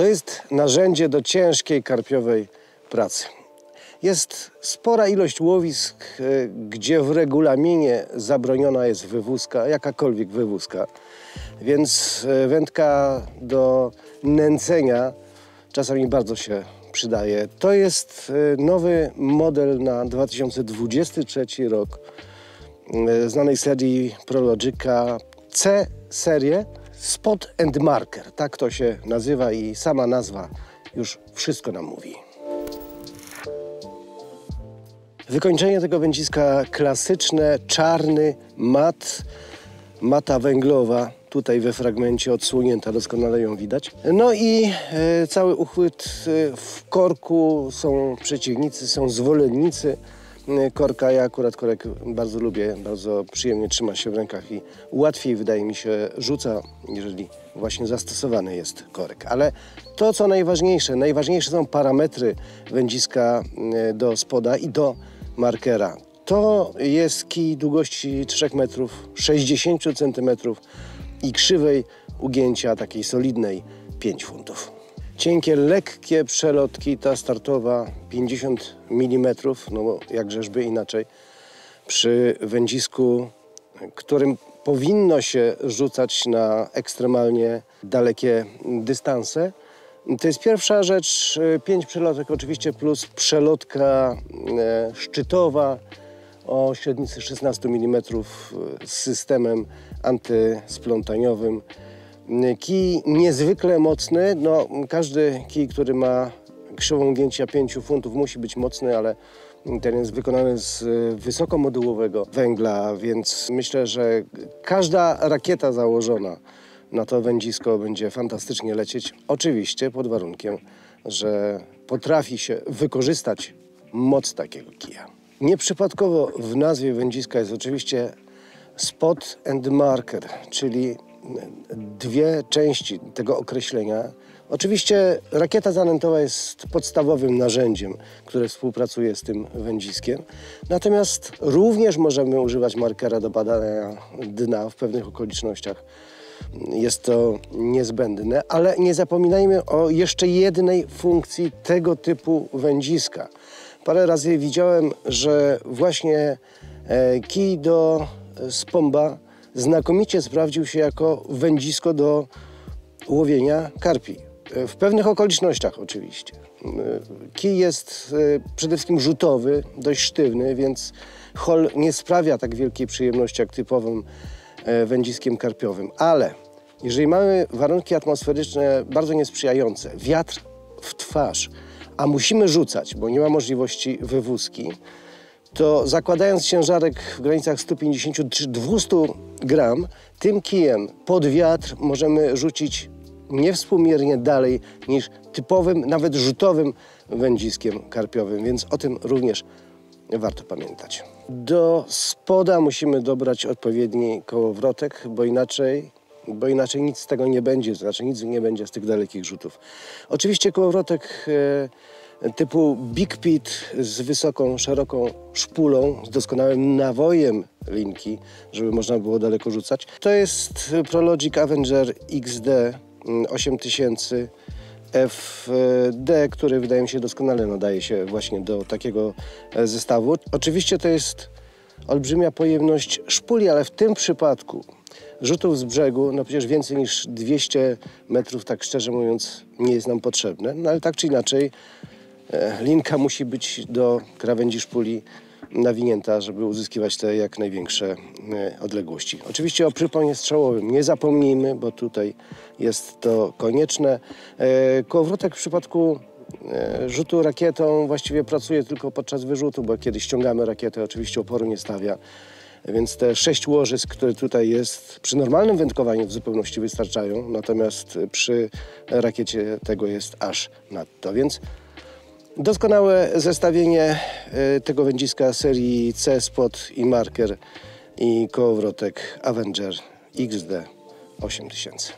To jest narzędzie do ciężkiej karpiowej pracy. Jest spora ilość łowisk, e, gdzie w regulaminie zabroniona jest wywózka, jakakolwiek wywózka. Więc e, wędka do nęcenia czasami bardzo się przydaje. To jest e, nowy model na 2023 rok znanej serii Prologica C serię Spot and Marker. Tak to się nazywa i sama nazwa już wszystko nam mówi. Wykończenie tego wędziska klasyczne, czarny mat, mata węglowa. Tutaj we fragmencie odsłonięta, doskonale ją widać. No i e, cały uchwyt e, w korku są przeciwnicy, są zwolennicy korka. Ja akurat korek bardzo lubię, bardzo przyjemnie trzyma się w rękach i łatwiej wydaje mi się rzuca, jeżeli właśnie zastosowany jest korek. Ale to, co najważniejsze, najważniejsze są parametry wędziska e, do spoda i do markera. To jest kij długości 3 metrów, 60 centymetrów i krzywej ugięcia takiej solidnej 5 funtów. Cienkie, lekkie przelotki, ta startowa 50 mm, no bo jakżeżby inaczej, przy wędzisku, którym powinno się rzucać na ekstremalnie dalekie dystanse. To jest pierwsza rzecz, pięć przelotek oczywiście plus przelotka e, szczytowa o średnicy 16 mm z systemem antysplątaniowym. Kij niezwykle mocny, no każdy kij, który ma krzywą gięcia 5 funtów musi być mocny, ale ten jest wykonany z y, wysokomodułowego węgla, więc myślę, że każda rakieta założona na to wędzisko będzie fantastycznie lecieć. Oczywiście pod warunkiem, że potrafi się wykorzystać moc takiego kija. Nieprzypadkowo w nazwie wędziska jest oczywiście spot and marker, czyli dwie części tego określenia. Oczywiście rakieta zanętowa jest podstawowym narzędziem, które współpracuje z tym wędziskiem. Natomiast również możemy używać markera do badania dna w pewnych okolicznościach. Jest to niezbędne, ale nie zapominajmy o jeszcze jednej funkcji tego typu wędziska. Parę razy widziałem, że właśnie e, kij do spomba znakomicie sprawdził się jako wędzisko do łowienia karpi. E, W pewnych okolicznościach oczywiście. E, Kij jest e, przede wszystkim rzutowy, dość sztywny, więc hol nie sprawia tak wielkiej przyjemności jak typowym wędziskiem karpiowym. Ale jeżeli mamy warunki atmosferyczne bardzo niesprzyjające, wiatr w twarz, a musimy rzucać, bo nie ma możliwości wywózki, to zakładając ciężarek w granicach 150 czy 200 gram, tym kijem pod wiatr możemy rzucić niewspółmiernie dalej niż typowym, nawet rzutowym wędziskiem karpiowym, więc o tym również warto pamiętać. Do spoda musimy dobrać odpowiedni kołowrotek, bo inaczej, bo inaczej nic z tego nie będzie, znaczy nic nie będzie z tych dalekich rzutów. Oczywiście kołowrotek e, typu Big Pit z wysoką, szeroką szpulą, z doskonałym nawojem linki, żeby można było daleko rzucać. To jest Prologic Avenger XD mm, 8000 FD, który wydaje mi się doskonale nadaje się właśnie do takiego e, zestawu. Oczywiście to jest olbrzymia pojemność szpuli, ale w tym przypadku rzutów z brzegu, no przecież więcej niż 200 metrów, tak szczerze mówiąc, nie jest nam potrzebne. No ale tak czy inaczej, linka musi być do krawędzi szpuli nawinięta, żeby uzyskiwać te jak największe e, odległości. Oczywiście o pryponie strzałowym nie zapomnijmy, bo tutaj jest to konieczne. E, Kołowrotek w przypadku e, rzutu rakietą właściwie pracuje tylko podczas wyrzutu, bo kiedy ściągamy rakietę oczywiście oporu nie stawia. Więc te sześć łożysk, które tutaj jest, przy normalnym wędkowaniu w zupełności wystarczają, natomiast przy rakiecie tego jest aż nadto. Więc Doskonałe zestawienie e, tego wędziska serii C, Spot i Marker i kołowrotek Avenger XD 8000.